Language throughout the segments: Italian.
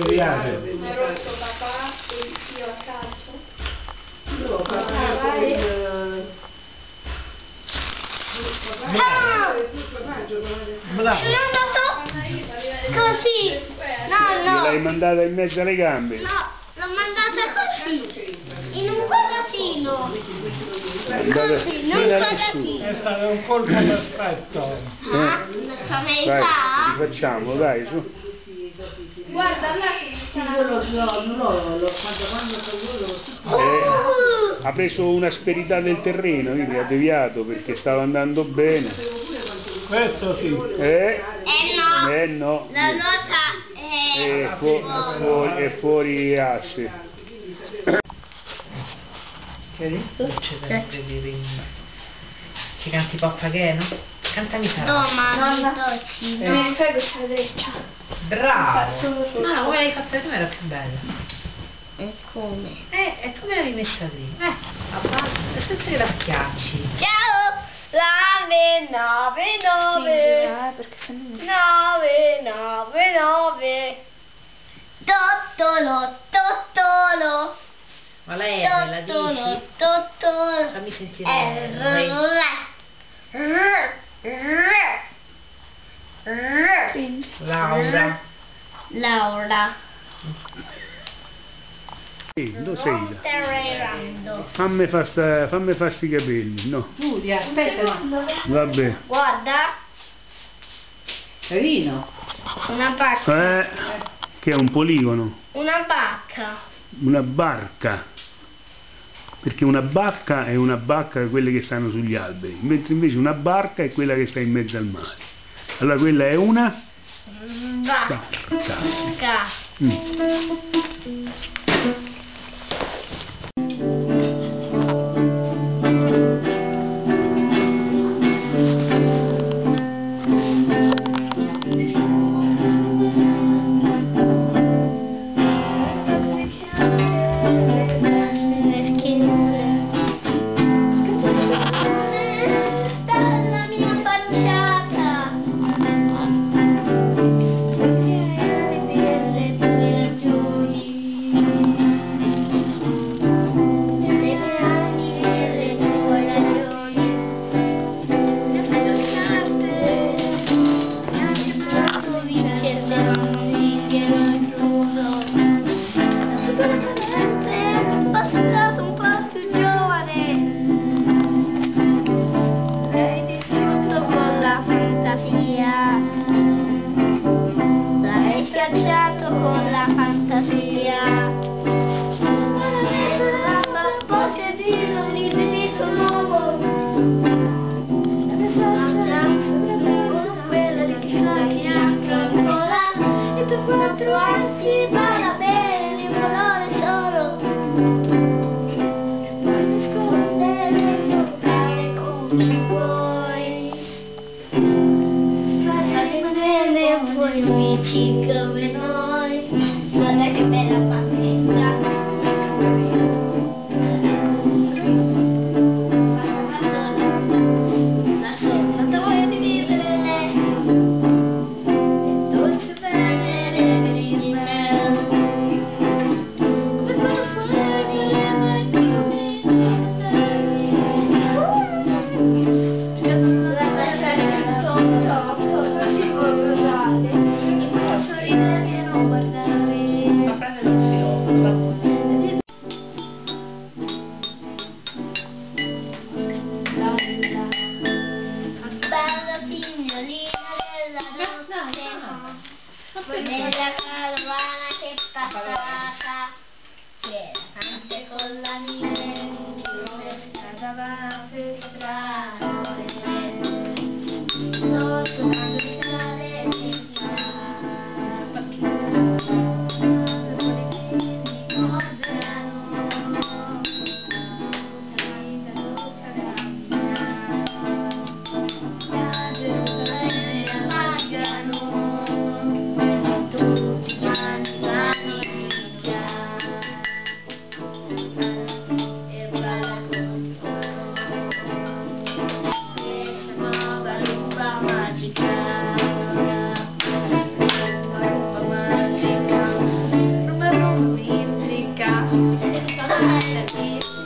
Viaggio. Hai rotto papà e io a calcio. Io ho fatto Ah, vai. il... Ah! Bravo. Così. No, L'hai no. mandata in mezzo alle gambe. No, l'ho mandata così. In un quadratino. Così, non quadratino. È stato un colpo perfetto. Ah, come Vai, fa? rifacciamo, dai, su. Guarda, là c'è io lo so, non quando quando Eh, ha preso un'asperità del terreno, quindi ha deviato perché stava andando bene. Questo sì. Eh? eh no. Eh no. La nota è... È, fu- è fuori, è fuori asse. Che hai detto? C'è da vedere Ci canti Papageno? Cantami No, Sara. ma non Non ci mi fai questa treccia. Bravo! Solo No, no, come l'hai fatta tu era più bella. E come? Eh, e come l'avevi messa lì? Eh, a parte, aspetta che la schiacci. Ciao! Nove, nove, nove. Eh, perché se no mi... Nove, nove, nove. Tottolo, tottolo. Ma lei è me la Tottolo, dici? tottolo. Fammi sentire. Eh, Re. re, re, re. Quindi. Laura. Laura. Sì, dove sei? Fammi fa sta, fammi fa sti capelli, no. Giulia, aspetta. Vabbè. Guarda, Carino. una barca. Eh, che è un poligono, Una barca. una barca. Perché una bacca è una bacca quelle che stanno sugli alberi, mentre invece una barca è quella che sta in mezzo al mare. Allora quella è una Barca. barca. Mm. i'm to put En la caravana se pasa, que la con la niña. aqui.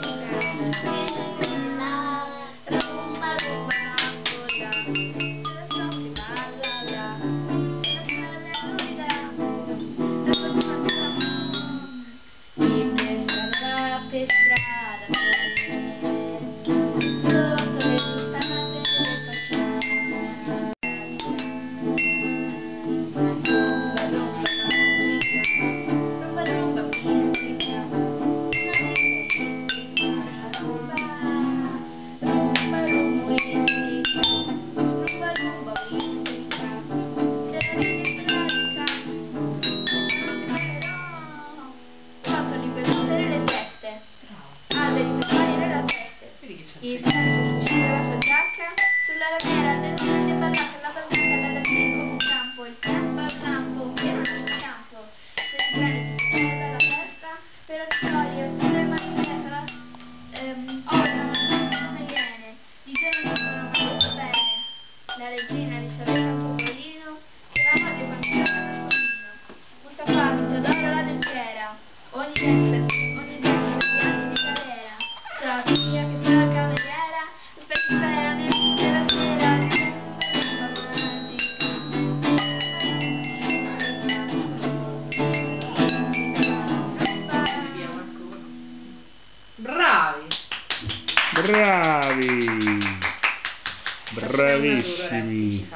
bravissimi.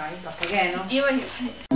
Io voglio fare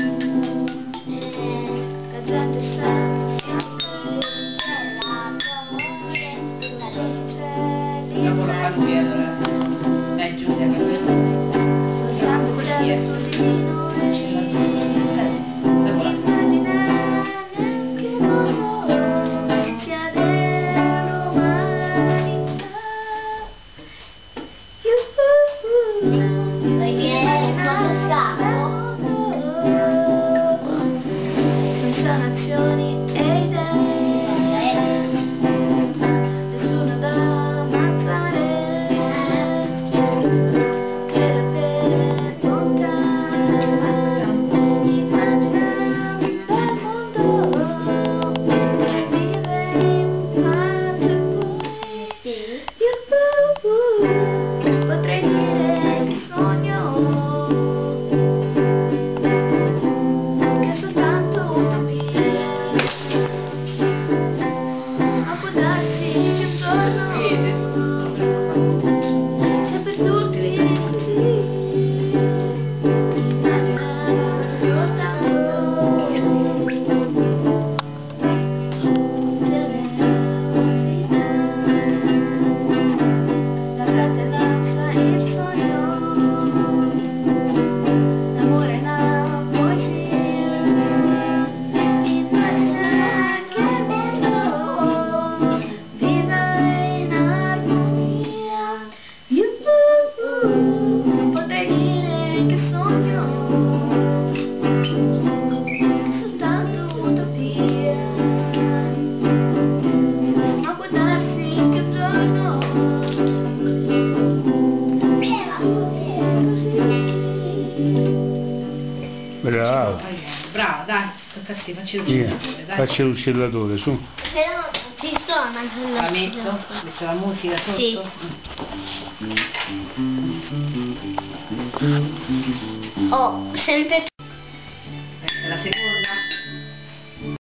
Dai, tocca facci l'uccellatore, su. Però ci sono anche La metto? Metto la musica sotto? Sì. Oh, sempre tu. Ecco, la seconda.